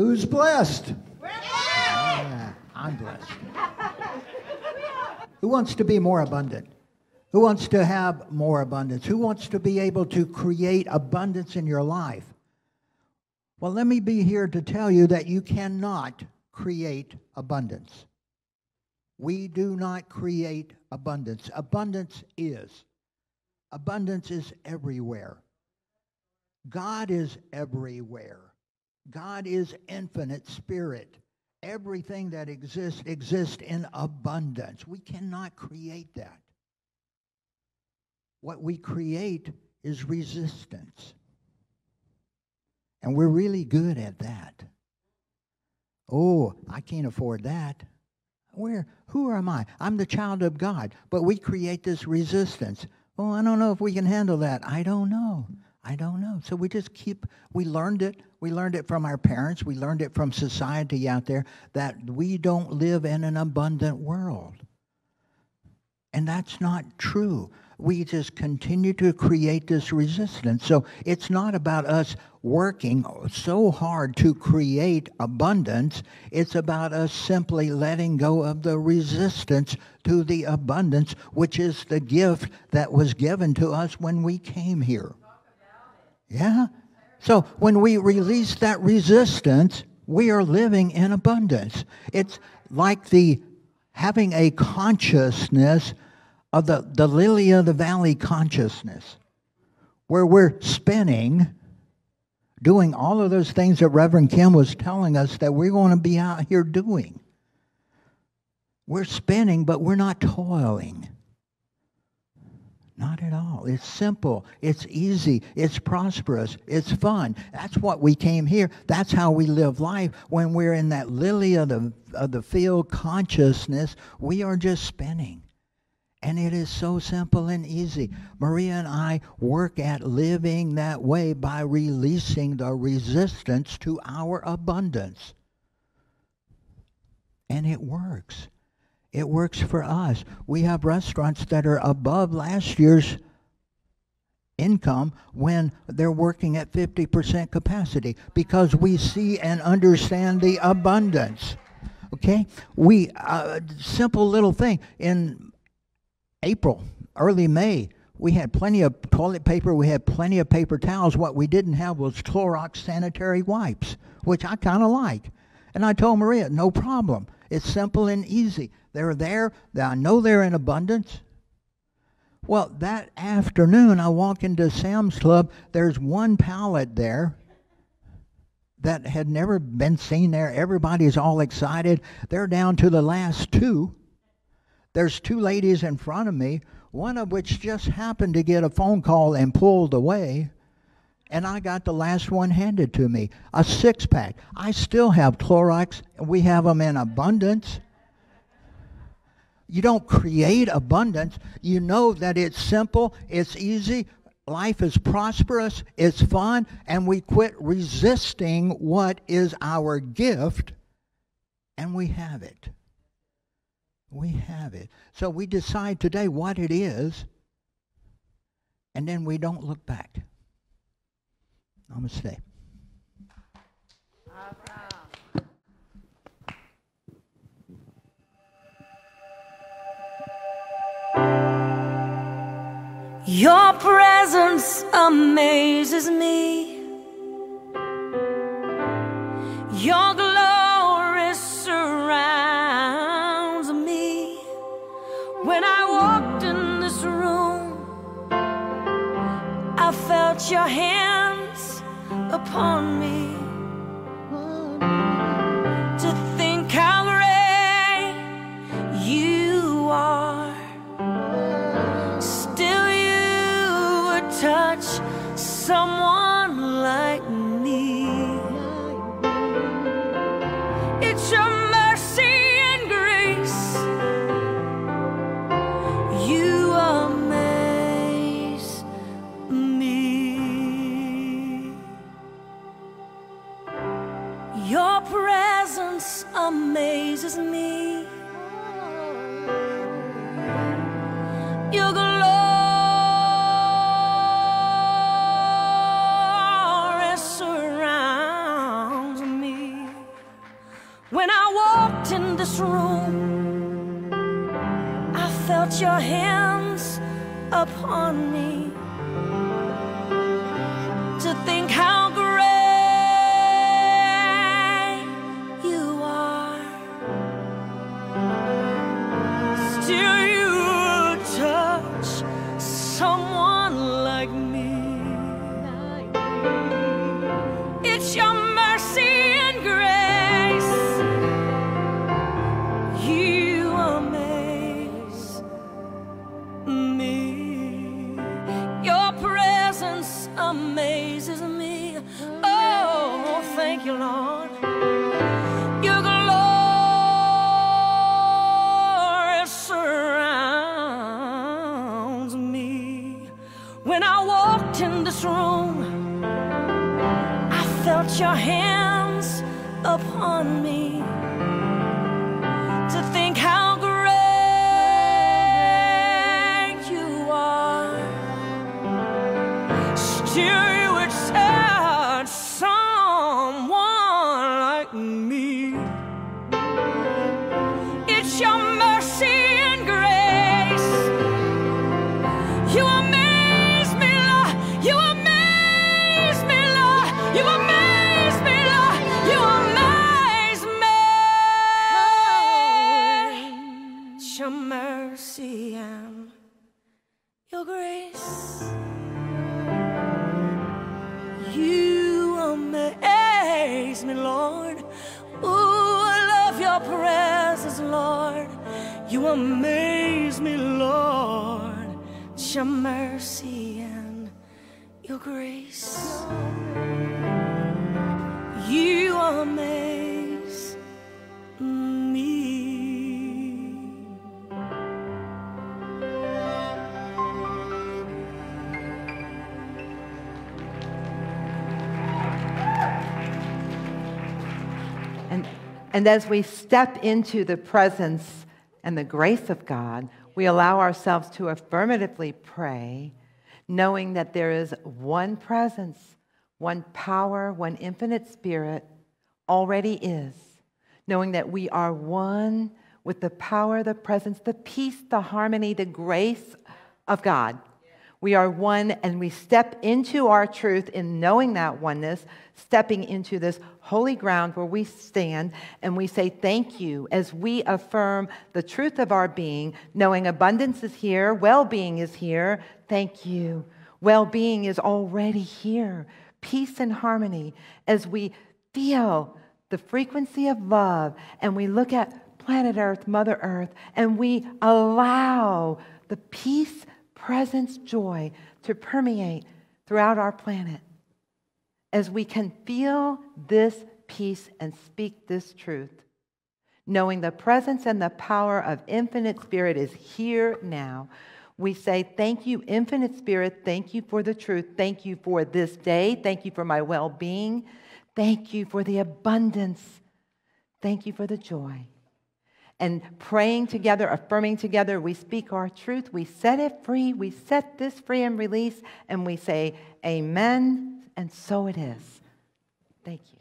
Who's blessed? Yeah, I'm blessed. Who wants to be more abundant? Who wants to have more abundance? Who wants to be able to create abundance in your life? Well, let me be here to tell you that you cannot create abundance. We do not create abundance. Abundance is. Abundance is everywhere. God is everywhere. God is infinite spirit. Everything that exists exists in abundance. We cannot create that. What we create is resistance. And we're really good at that. Oh, I can't afford that. Where who am I? I'm the child of God, but we create this resistance. Oh, I don't know if we can handle that. I don't know. I don't know. So we just keep we learned it. We learned it from our parents. We learned it from society out there that we don't live in an abundant world. And that's not true we just continue to create this resistance. So it's not about us working so hard to create abundance. It's about us simply letting go of the resistance to the abundance, which is the gift that was given to us when we came here. Yeah? So when we release that resistance, we are living in abundance. It's like the having a consciousness of the, the lily of the valley consciousness, where we're spinning, doing all of those things that Reverend Kim was telling us that we're going to be out here doing. We're spinning, but we're not toiling. Not at all. It's simple. It's easy. It's prosperous. It's fun. That's what we came here. That's how we live life. When we're in that lily of the, of the field consciousness, we are just spinning. And it is so simple and easy. Marya and I work at living that way by releasing the resistance to our abundance. And it works. It works for us. We have restaurants that are above last year's income when they're working at 50% capacity because we see and understand the abundance. Okay? We, uh, simple little thing. In April, early May, we had plenty of toilet paper, we had plenty of paper towels. What we didn't have was Clorox sanitary wipes, which I kind of like. And I told Marya, no problem. It's simple and easy. They're there. I know they're in abundance. Well, that afternoon, I walk into Sam's Club. There's one pallet there that had never been seen there. Everybody's all excited. They're down to the last two. There's two ladies in front of me, one of which just happened to get a phone call and pulled away. And I got the last one handed to me a six pack. I still have Clorox, and we have them in abundance. You don't create abundance. You know that it's simple, it's easy, life is prosperous, it's fun, and we quit resisting what is our gift, and we have it. We have it. So we decide today what it is, and then we don't look back. Namaste. Your presence amazes me. Your glory surrounds. Me. When I walked in this room, I felt your hands upon me. To think how great you are, still you would touch someone amazes me. Your glory surrounds me. When I walked in this room, I felt your hands upon me. To think amazes me. Oh, thank you, Lord. Upon me. Your mercy and your grace. You amaze me, Lord. Ooh, I love your presence, Lord. You amaze me, Lord. It's your mercy and your grace. You amaze and as we step into the presence and the grace of God, we allow ourselves to affirmatively pray, knowing that there is one presence, one power, one infinite spirit already is, knowing that we are one with the power, the presence, the peace, the harmony, the grace of God. We are one and we step into our truth in knowing that oneness, stepping into this holy ground where we stand and we say thank you as we affirm the truth of our being, knowing abundance is here, well being is here. Thank you. Well being is already here. Peace and harmony as we feel the frequency of love and we look at planet Earth, Mother Earth, and we allow the peace presence, joy to permeate throughout our planet as we can feel this peace and speak this truth, knowing the presence and the power of infinite spirit is here now. We say, Thank you, infinite spirit. Thank you for the truth. Thank you for this day. Thank you for my well being. Thank you for the abundance. Thank you for the joy and praying together, affirming together, we speak our truth, we set it free, we set this free and release, and we say, Amen, and so it is. Thank you.